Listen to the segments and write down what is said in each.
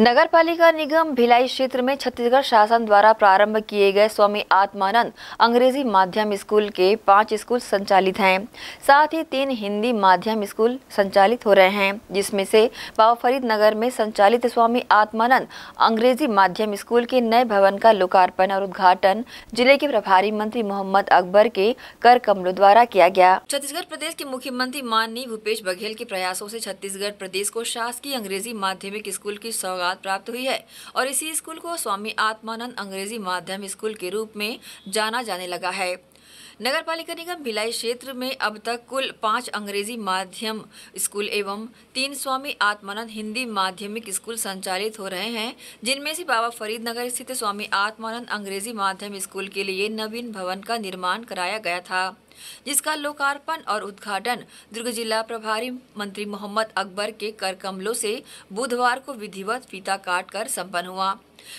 नगर पालिका निगम भिलाई क्षेत्र में छत्तीसगढ़ शासन द्वारा प्रारंभ किए गए स्वामी आत्मानंद अंग्रेज़ी माध्यम स्कूल के पाँच स्कूल संचालित हैं। साथ ही तीन हिंदी माध्यम स्कूल संचालित हो रहे हैं, जिसमें से बाबा फरीद नगर में संचालित स्वामी आत्मानंद अंग्रेज़ी माध्यम स्कूल के नए भवन का लोकार्पण और उद्घाटन ज़िले के प्रभारी मंत्री मोहम्मद अकबर के कर कमलों द्वारा किया गया। छत्तीसगढ़ प्रदेश के मुख्यमंत्री माननीय भूपेश बघेल के प्रयासों से छत्तीसगढ़ प्रदेश को शासकीय अंग्रेज़ी माध्यमिक स्कूल की सौगात प्राप्त हुई है और इसी स्कूल को स्वामी आत्मानंद अंग्रेज़ी माध्यम स्कूल के रूप में जाना जाने लगा है। नगर पालिका निगम भिलाई क्षेत्र में अब तक कुल पाँच अंग्रेज़ी माध्यम स्कूल एवं तीन स्वामी आत्मानंद हिंदी माध्यमिक स्कूल संचालित हो रहे हैं, जिनमें से बाबा फरीद नगर स्थित स्वामी आत्मानंद अंग्रेज़ी माध्यम स्कूल के लिए नवीन भवन का निर्माण कराया गया था। जिसका लोकार्पण और उद्घाटन दुर्ग जिला प्रभारी मंत्री मोहम्मद अकबर के कर कमलों से बुधवार को विधिवत फीता काट कर संपन्न हुआ।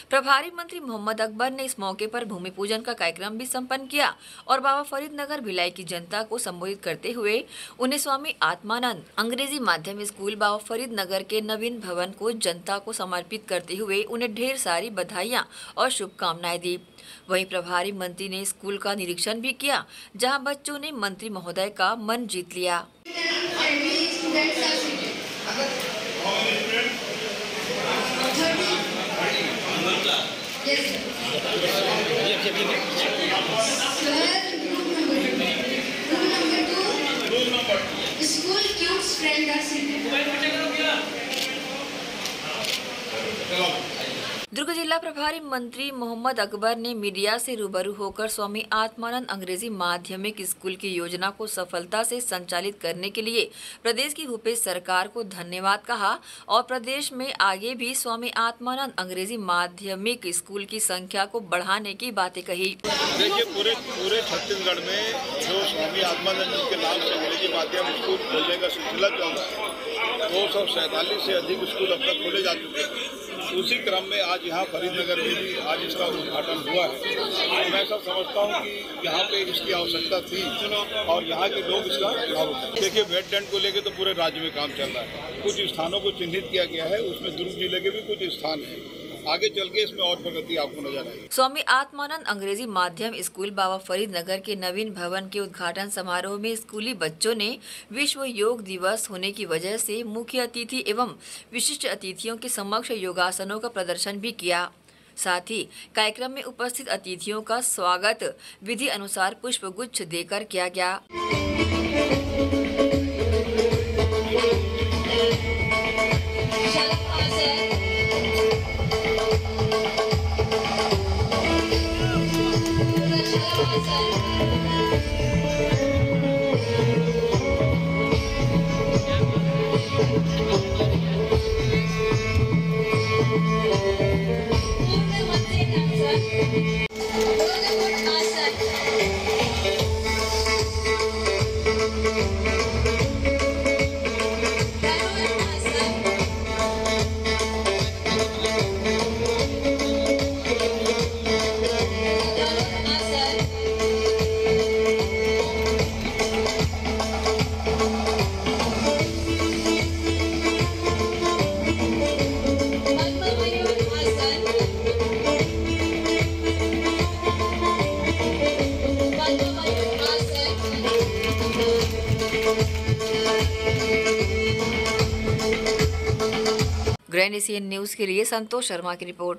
प्रभारी मंत्री मोहम्मद अकबर ने इस मौके पर भूमि पूजन का कार्यक्रम भी संपन्न किया और बाबा फरीद नगर भिलाई की जनता को संबोधित करते हुए उन्हें स्वामी आत्मानंद अंग्रेज़ी माध्यम स्कूल बाबा फरीद नगर के नवीन भवन को जनता को समर्पित करते हुए उन्हें ढेर सारी बधाइयाँ और शुभकामनाएँ दी। वहीं प्रभारी मंत्री ने स्कूल का निरीक्षण भी किया, जहाँ बच्चों सीटों ने मंत्री महोदय का मन जीत लिया। दुर्ग जिला प्रभारी मंत्री मोहम्मद अकबर ने मीडिया से रूबरू होकर स्वामी आत्मानंद अंग्रेज़ी माध्यमिक स्कूल की योजना को सफलता से संचालित करने के लिए प्रदेश की भूपेश सरकार को धन्यवाद कहा और प्रदेश में आगे भी स्वामी आत्मानंद अंग्रेज़ी माध्यमिक स्कूल की संख्या को बढ़ाने की बातें कही। देखिए, पूरे पूरे छत्तीसगढ़ में जो स्वामी आत्मानंद के नाम से अंग्रेज़ी माध्यम स्कूल खोलने का सिलसिला चल रहा है दो सौ सैंतालीस से अधिक स्कूल अब तक खोले जा चुके हैं। उसी क्रम में आज यहाँ फरीदनगर में भी आज इसका उद्घाटन हुआ है। मैं सब समझता हूँ कि यहाँ पे इसकी आवश्यकता थी और यहाँ के लोग इसका लाभ उठाए देखिए वेट टेंट को लेकर तो पूरे राज्य में काम चल रहा है। कुछ स्थानों को चिन्हित किया गया है, उसमें दुर्ग ज़िले के भी कुछ स्थान है। आगे चल के इसमें और प्रगति आपको नज़र आएगी। स्वामी आत्मानंद अंग्रेज़ी माध्यम स्कूल बाबा फरीद नगर के नवीन भवन के उद्घाटन समारोह में स्कूली बच्चों ने विश्व योग दिवस होने की वजह से मुख्य अतिथि एवं विशिष्ट अतिथियों के समक्ष योगासनों का प्रदर्शन भी किया। साथ ही कार्यक्रम में उपस्थित अतिथियों का स्वागत विधि अनुसार पुष्प गुच्छ देकर किया गया। day. ग्रैंड एशियन न्यूज़ के लिए संतोष शर्मा की रिपोर्ट।